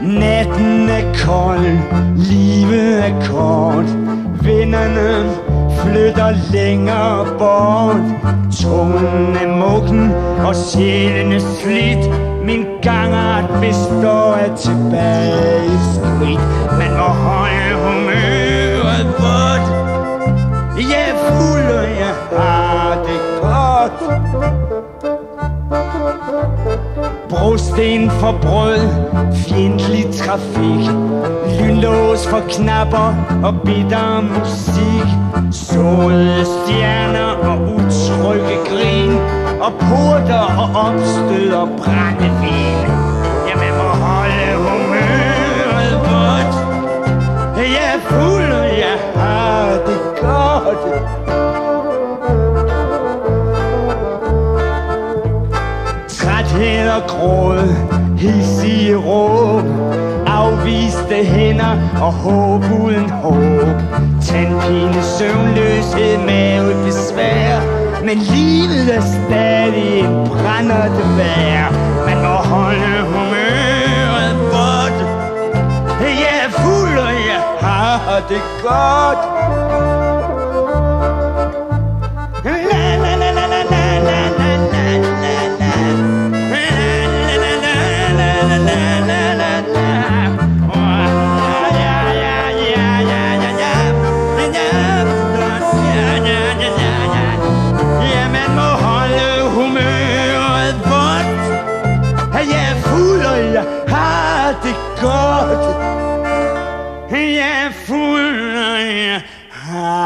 Natten er kold, livet er kort. Vennerne flytter længere bort. Tungen er muggen og sjælen er slidt. Min gangart består af tilbage skridt Man må holde humøret vort Jeg er fuld og jeg har det godt. Brosten for brød, fjendtlig trafik Lynlås for knapper og bitter musik Såede stjerner og utrygge grin Og porter og opstød og brændevin. Jamen, hvor holde humøret og gråd, hissige råb. Afviste hænder og håb uden håb. Tandpine, søvnløshed, mavebesvær Men livet er stadig en brændert vejr Man må holde humøret godt. Jeg er fuld, og jeg har det godt. Yeah, er fuld, I jeg har.